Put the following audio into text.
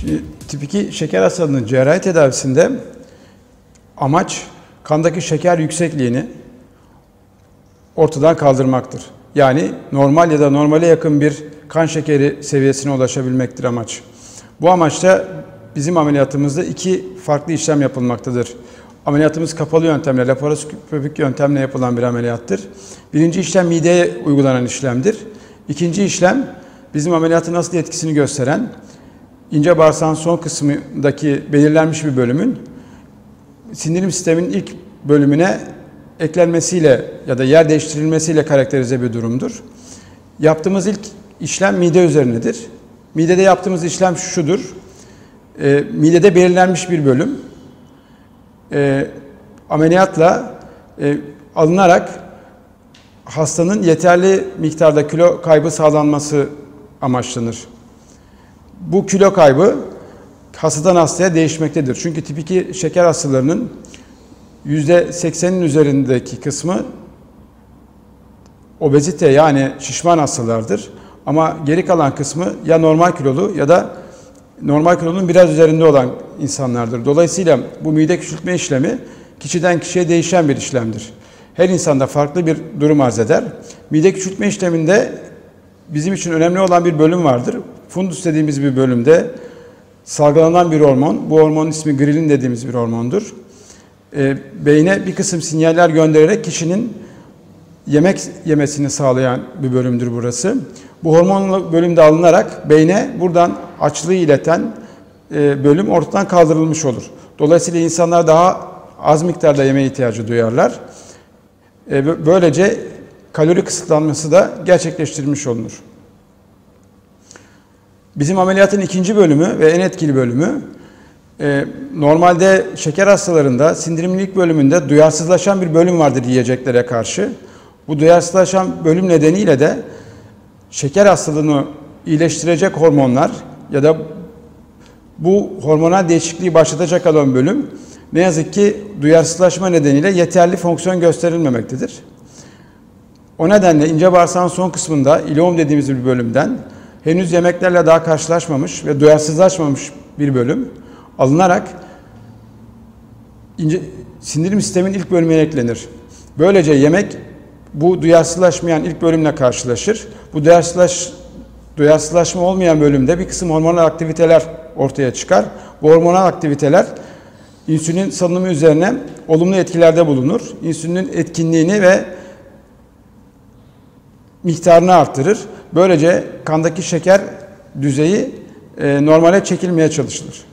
Şimdi tip 2 şeker hastalığının cerrahi tedavisinde amaç kandaki şeker yüksekliğini ortadan kaldırmaktır. Yani normal ya da normale yakın bir kan şekeri seviyesine ulaşabilmektir amaç. Bu amaçta bizim ameliyatımızda iki farklı işlem yapılmaktadır. Ameliyatımız kapalı yöntemle, laparoskopik yöntemle yapılan bir ameliyattır. Birinci işlem mideye uygulanan işlemdir. İkinci işlem bizim ameliyatın nasıl etkisini gösteren ince bağırsağın son kısmındaki belirlenmiş bir bölümün sindirim sisteminin ilk bölümüne eklenmesiyle ya da yer değiştirilmesiyle karakterize bir durumdur. Yaptığımız ilk işlem mide üzerinedir. Midede yaptığımız işlem şudur. E, midede belirlenmiş bir bölüm e, ameliyatla e, alınarak hastanın yeterli miktarda kilo kaybı sağlanması amaçlanır. Bu kilo kaybı hastadan hastaya değişmektedir. Çünkü tip 2 şeker hastalarının %80'in üzerindeki kısmı obezite yani şişman hastalardır. Ama geri kalan kısmı ya normal kilolu ya da normal kilonun biraz üzerinde olan insanlardır. Dolayısıyla bu mide küçültme işlemi kişiden kişiye değişen bir işlemdir. Her insanda farklı bir durum arz eder. Mide küçültme işleminde bizim için önemli olan bir bölüm vardır. Fundus dediğimiz bir bölümde salgılanan bir hormon. Bu hormonun ismi grelin dediğimiz bir hormondur. E, beyne bir kısım sinyaller göndererek kişinin yemek yemesini sağlayan bir bölümdür burası. Bu hormonlu bölümde alınarak beyne buradan açlığı ileten e, bölüm ortadan kaldırılmış olur. Dolayısıyla insanlar daha az miktarda yeme ihtiyacı duyarlar. E, böylece kalori kısıtlanması da gerçekleştirilmiş olunur. Bizim ameliyatın ikinci bölümü ve en etkili bölümü e, normalde şeker hastalarında sindirimin ilk bölümünde duyarsızlaşan bir bölüm vardır yiyeceklere karşı. Bu duyarsızlaşan bölüm nedeniyle de şeker hastalığını iyileştirecek hormonlar ya da bu hormonal değişikliği başlatacak olan bölüm ne yazık ki duyarsızlaşma nedeniyle yeterli fonksiyon gösterilmemektedir. O nedenle ince bağırsağın son kısmında ileum dediğimiz bir bölümden henüz yemeklerle daha karşılaşmamış ve duyarsızlaşmamış bir bölüm alınarak ince, sindirim sistemin ilk bölümüne eklenir. Böylece yemek bu duyarsızlaşmayan ilk bölümle karşılaşır. Bu duyarsızlaş, duyarsızlaşma olmayan bölümde bir kısım hormonal aktiviteler ortaya çıkar. Bu hormonal aktiviteler insülin salınımı üzerine olumlu etkilerde bulunur. İnsülinin etkinliğini ve miktarını arttırır. Böylece kandaki şeker düzeyi e, normale çekilmeye çalışılır.